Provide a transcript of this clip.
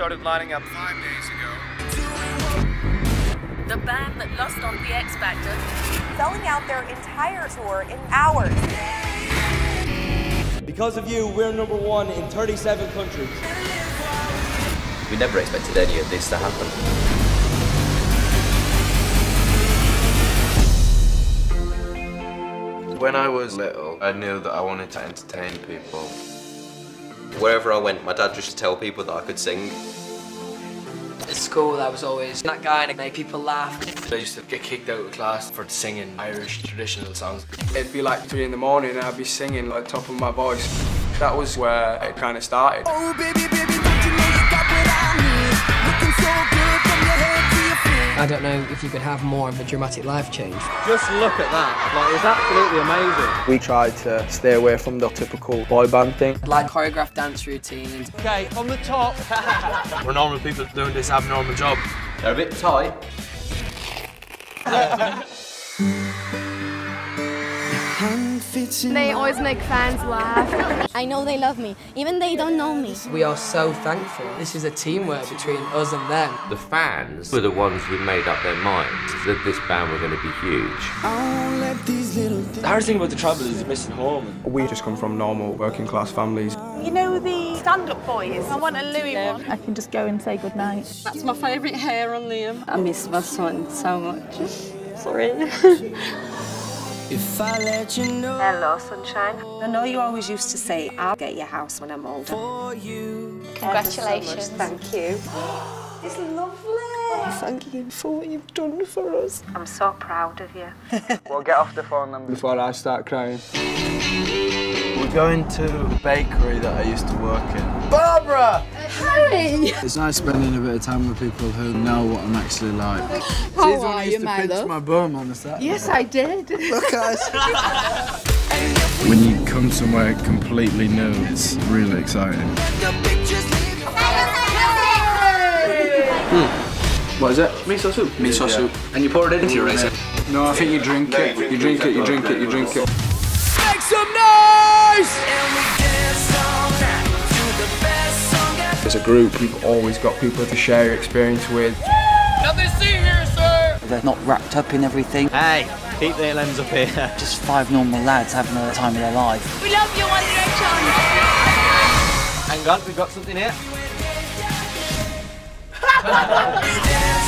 started lining up five days ago. The band that lost on the X Factor. Selling out their entire tour in hours. Because of you, we're number one in 37 countries. We never expected any of this to happen. When I was little, I knew that I wanted to entertain people. Wherever I went, my dad used to tell people that I could sing. At school, I was always that guy that made people laugh. I used to get kicked out of class for singing Irish traditional songs. It'd be like three in the morning and I'd be singing like top of my voice. That was where it kind of started. Oh, baby, baby, I don't know if you could have more of a dramatic life change. Just look at that. Like, it's absolutely amazing. We tried to stay away from the typical boy band thing. Like choreographed dance routines. Okay, on the top. We're normal people doing this abnormal job. They're a bit tight. They always make fans laugh. I know they love me, even they don't know me. We are so thankful. This is a teamwork between us and them. The fans were the ones who made up their minds that this band were going to be huge. The hardest thing about the travel is missing home. We just come from normal working class families. You know the stand-up boys? I want a Louis one. I can just go and say goodnight. That's my favourite hair on Liam. I miss my son so much. Sorry. If I let you know Hello, sunshine. I know you always used to say, I'll get your house when I'm older. for you, Congratulations. Thank you. It's lovely. Oh, thank you for what you've done for us. I'm so proud of you. Well, get off the phone then before I start crying. We're going to a bakery that I used to work in. Barbara! It's nice spending a bit of time with people who know what I'm actually like. How are you, my love? my bum on the set. Yes, I did. Look, guys. when you come somewhere completely new, it's really exciting. the What is it? Miso soup. Miso soup. And you pour it into your rice. No, I think you drink it. You drink it, you drink it, you drink it. Make some noise! As a group, you've always got people to share your experience with. They're not wrapped up in everything. Hey, keep their lens up here. Just five normal lads having the time of their life. We love you, One Direction. Hang on, we've got something here. We dance